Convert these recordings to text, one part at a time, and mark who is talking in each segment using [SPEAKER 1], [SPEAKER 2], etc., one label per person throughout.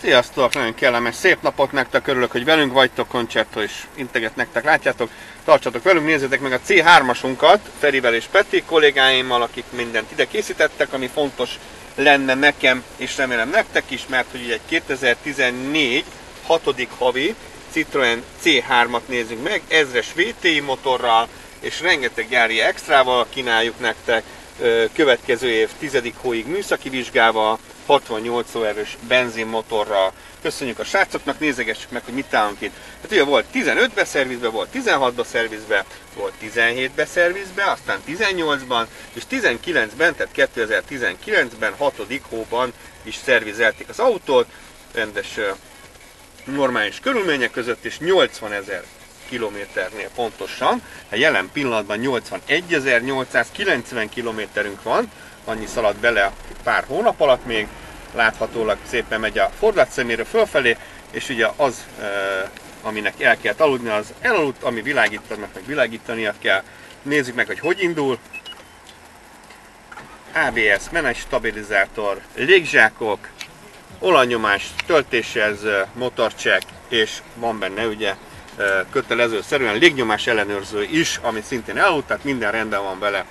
[SPEAKER 1] Sziasztok! Nagyon kellemes, szép napot nektek, örülök, hogy velünk vagytok, koncerto és integet nektek, látjátok. Tartsatok velünk, nézzétek meg a C3-asunkat, Ferivel és Peti kollégáimmal, akik mindent ide készítettek, ami fontos lenne nekem, és remélem nektek is, mert hogy egy 2014 hatodik havi Citroen C3-at nézzünk meg, ezres VTI motorral, és rengeteg gyári extrával kínáljuk nektek, következő év tizedik hóig műszaki vizsgával, 68 erős benzinmotorral. Köszönjük a srácoknak, nézegessük meg, hogy mit találunk itt. Hát ugye volt 15 beszervizbe, volt 16 szervizbe, volt 17 beszervizbe, aztán 18-ban, és 19-ben, tehát 2019-ben, 6. hóban is szervizelték az autót, rendes normális körülmények között, és 80 ezer kilométernél pontosan. A jelen pillanatban 81.890 kilométerünk van, annyi szaladt bele pár hónap alatt még, láthatólag szépen megy a fordulatszemére fölfelé, és ugye az, aminek el kell aludni, az elaludt, ami világítanak, meg világítania kell. Nézzük meg, hogy hogy indul. ABS, menes stabilizátor, légzsákok, olajnyomás, töltésjelző, motorcsek, és van benne ugye kötelező szerűen légnyomás ellenőrző is, ami szintén elaludt, tehát minden rendben van vele.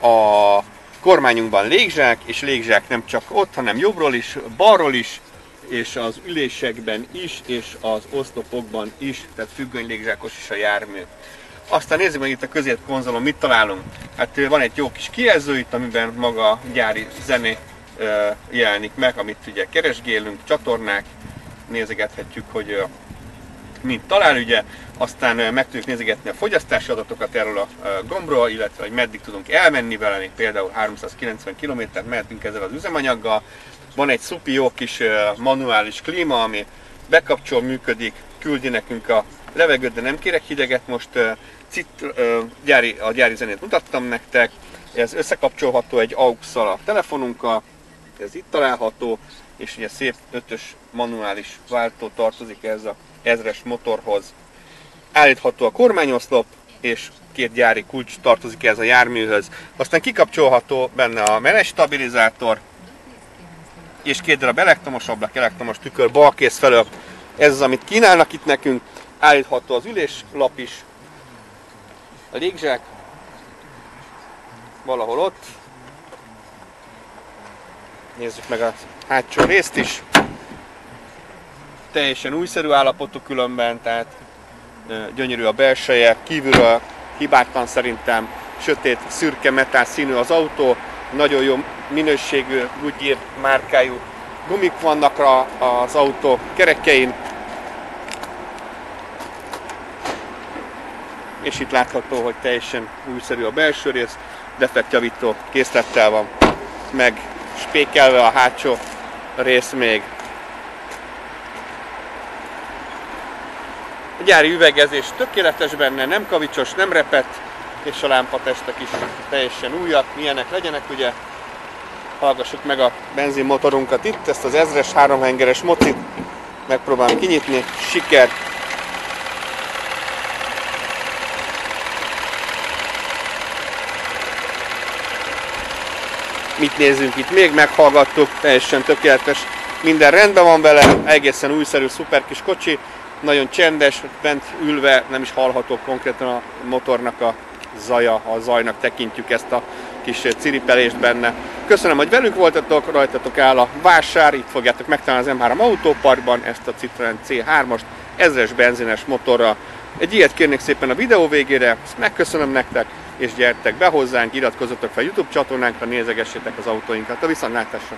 [SPEAKER 1] A kormányunkban légzsák, és légzsák nem csak ott, hanem jobbról is, balról is, és az ülésekben is, és az oszlopokban is, tehát függöny légzsákos is a jármű. Aztán nézzük meg itt a középkonzolon, mit találunk. Hát van egy jó kis kijelző itt, amiben maga gyári zené jelenik meg, amit ugye keresgélünk, csatornák, nézegethetjük, hogy mint talál, ugye, aztán meg tudjuk nézegetni a fogyasztási adatokat erről a gombról, illetve hogy meddig tudunk elmenni vele, még például 390 km-t mehetünk ezzel az üzemanyaggal. Van egy szupi jó kis manuális klíma, ami bekapcsol, működik, küldi nekünk a levegőt, de nem kérek hideget, most cit, gyári, a gyári zenét mutattam nektek, ez összekapcsolható egy aux a telefonunkkal, ez itt található, és ugye szép ötös manuális váltó tartozik ez a ezres motorhoz. Állítható a kormányoszlop, és két gyári kulcs tartozik ez a járműhöz. Aztán kikapcsolható benne a menes stabilizátor, és két darab elektromos ablak, elektromos tükör balkész felől. Ez az, amit kínálnak itt nekünk. Állítható az üléslap is, a légzsák, valahol ott. Nézzük meg a hátsó részt is. Teljesen újszerű állapotú különben, tehát gyönyörű a belseje, kívülről hibátlan szerintem, sötét, szürke, metál színű az autó, nagyon jó minőségű Goodyear márkájú gumik vannak az autó kerekein, és itt látható, hogy teljesen újszerű a belső rész, defektjavító készlettel van, meg spékelve a hátsó rész még. A gyári üvegezés tökéletes benne, nem kavicsos, nem repett, és a lámpatestek is teljesen újak, milyenek legyenek, ugye. Hallgassuk meg a benzinmotorunkat itt, ezt az ezres háromhengeres mocit, megpróbálom kinyitni, siker! Mit nézzünk itt még, meghallgattuk, teljesen tökéletes, minden rendben van vele, egészen újszerű, szuper kis kocsi, nagyon csendes, bent ülve nem is hallható konkrétan a motornak a zaja, a zajnak tekintjük ezt a kis ciripelést benne. Köszönöm, hogy velünk voltatok, rajtatok áll a vásár, itt fogjátok megtalálni az M3 autóparkban ezt a Citroen C3-ast, ezres benzines motorra. Egy ilyet kérnék szépen a videó végére, ezt megköszönöm nektek, és gyertek be hozzánk, iratkozzatok fel YouTube csatornánkra, nézegessétek az autóinkat a viszontlátásra!